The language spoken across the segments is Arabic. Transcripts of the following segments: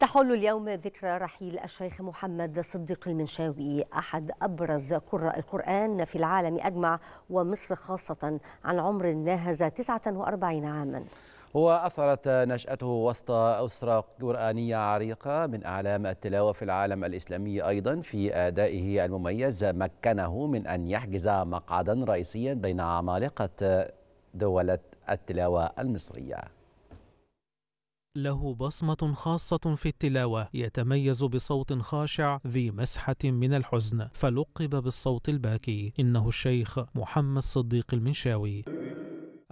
تحل اليوم ذكرى رحيل الشيخ محمد صديق المنشاوي أحد أبرز قراء القرآن في العالم أجمع ومصر خاصة عن عمر ناهز 49 عاما. هو أثرت نشأته وسط أسرة قرآنية عريقة من أعلام التلاوة في العالم الإسلامي أيضا في أدائه المميز مكنه من أن يحجز مقعدا رئيسيا بين عمالقة دولة التلاوة المصرية. له بصمة خاصة في التلاوة يتميز بصوت خاشع ذي مسحة من الحزن. فلقب بالصوت الباكي إنه الشيخ محمد صديق المنشاوي.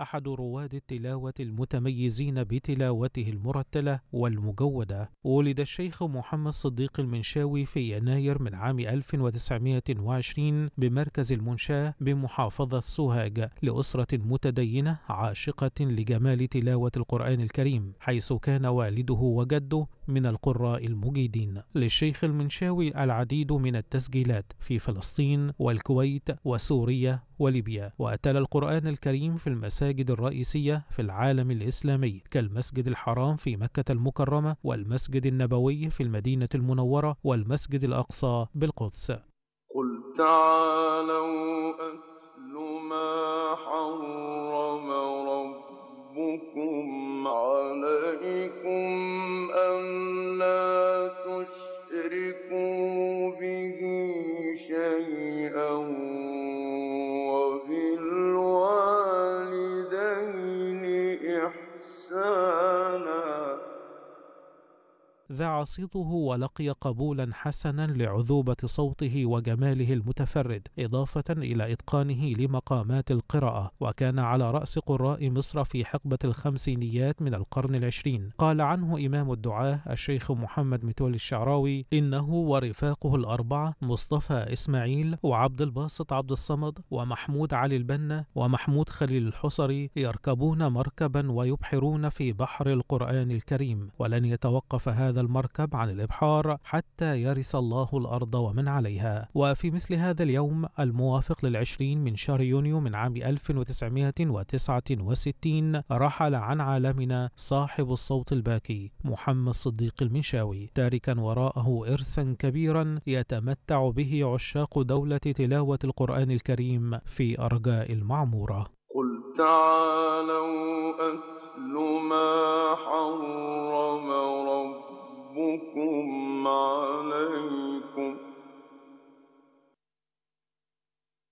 أحد رواد التلاوة المتميزين بتلاوته المرتلة والمجودة. ولد الشيخ محمد صديق المنشاوي في يناير من عام 1920 بمركز المنشاة بمحافظة سوهاج لأسرة متدينة عاشقة لجمال تلاوة القرآن الكريم حيث كان والده وجده من القراء المجيدين. للشيخ المنشاوي العديد من التسجيلات في فلسطين والكويت وسوريا وليبيا وأتل القرآن الكريم في المساجد الرئيسية في العالم الإسلامي كالمسجد الحرام في مكة المكرمة والمسجد النبوي في المدينة المنورة والمسجد الأقصى بالقدس. قل تعالوا أتل ما حرم ربكم عليكم ألا تشركوا به شيئا. إحسانا ذاع صيته ولقي قبولا حسنا لعذوبة صوته وجماله المتفرد إضافة إلى إتقانه لمقامات القراءة وكان على رأس قراء مصر في حقبة الخمسينيات من القرن العشرين. قال عنه إمام الدعاة الشيخ محمد متولي الشعراوي إنه ورفاقه الأربعة مصطفى إسماعيل وعبد الباسط عبد الصمد ومحمود علي البنا ومحمود خليل الحصري يركبون مركبا ويبحرون في بحر القرآن الكريم. ولن يتوقف هذا المركب عن الإبحار حتى يرث الله الأرض ومن عليها. وفي مثل هذا اليوم الموافق للعشرين من شهر يونيو من عام 1969 رحل عن عالمنا صاحب الصوت الباكي محمد صديق المنشاوي تاركا وراءه إرثا كبيرا يتمتع به عشاق دولة تلاوة القرآن الكريم في أرجاء المعمورة. قل تعالوا أتل